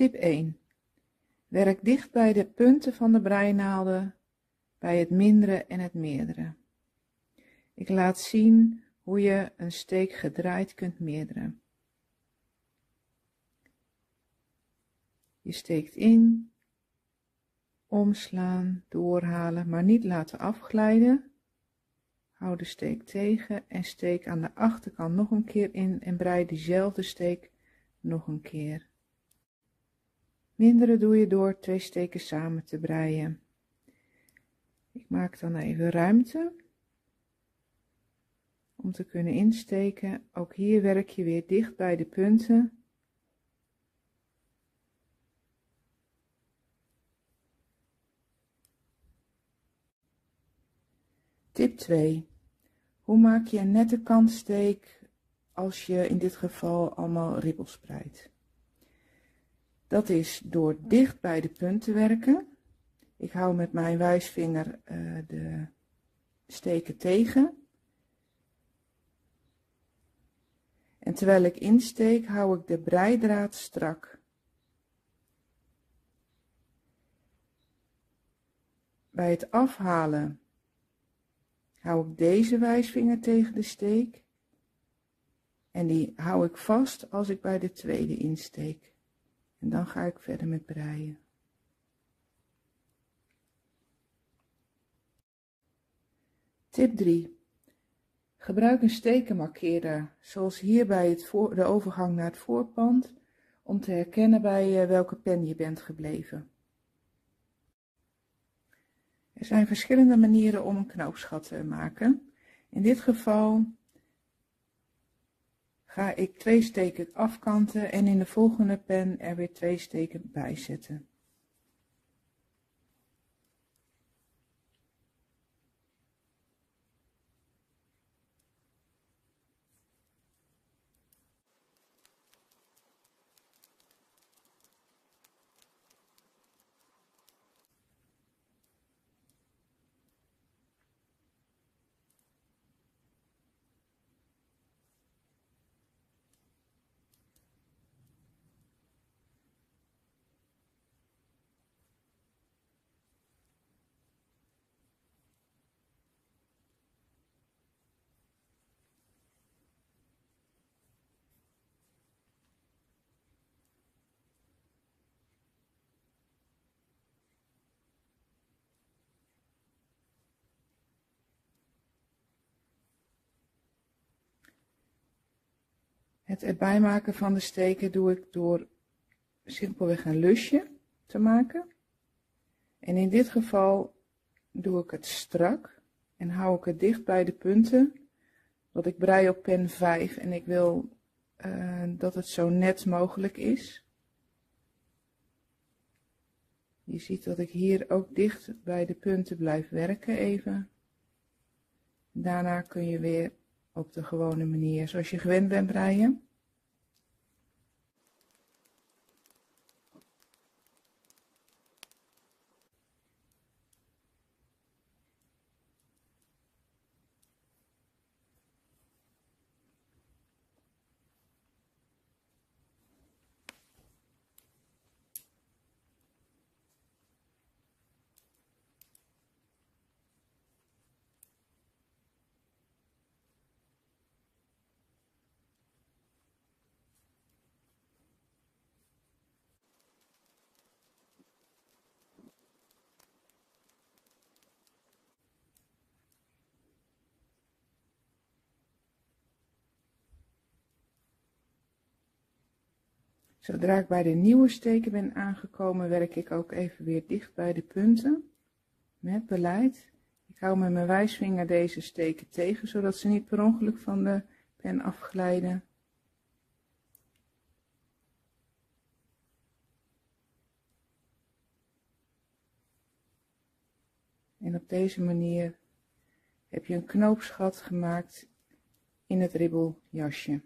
Tip 1. Werk dicht bij de punten van de breinaalden, bij het mindere en het meerdere. Ik laat zien hoe je een steek gedraaid kunt meerderen. Je steekt in, omslaan, doorhalen, maar niet laten afglijden. Hou de steek tegen en steek aan de achterkant nog een keer in en brei diezelfde steek nog een keer. Mindere doe je door twee steken samen te breien. Ik maak dan even ruimte om te kunnen insteken. Ook hier werk je weer dicht bij de punten. Tip 2. Hoe maak je een nette kantsteek als je in dit geval allemaal ribbels spreidt? Dat is door dicht bij de punt te werken. Ik hou met mijn wijsvinger uh, de steken tegen. En terwijl ik insteek, hou ik de breidraad strak. Bij het afhalen hou ik deze wijsvinger tegen de steek. En die hou ik vast als ik bij de tweede insteek. En dan ga ik verder met breien. Tip 3. Gebruik een stekenmarkeerder, zoals hier bij het voor, de overgang naar het voorpand, om te herkennen bij welke pen je bent gebleven. Er zijn verschillende manieren om een knoopsgat te maken. In dit geval ga ik twee steken afkanten en in de volgende pen er weer twee steken bij Het erbij maken van de steken doe ik door simpelweg een lusje te maken. En in dit geval doe ik het strak en hou ik het dicht bij de punten. Want ik brei op pen 5 en ik wil uh, dat het zo net mogelijk is. Je ziet dat ik hier ook dicht bij de punten blijf werken even. Daarna kun je weer op de gewone manier zoals je gewend bent breien. Zodra ik bij de nieuwe steken ben aangekomen, werk ik ook even weer dicht bij de punten met beleid. Ik hou met mijn wijsvinger deze steken tegen, zodat ze niet per ongeluk van de pen afglijden. En op deze manier heb je een knoopsgat gemaakt in het ribbeljasje.